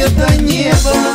это небо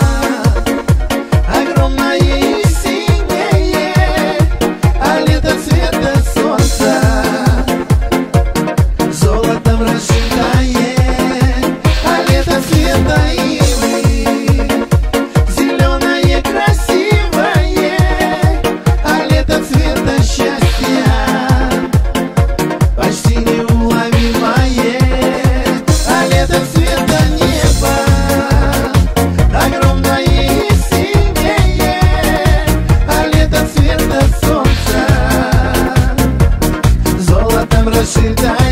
da cidade.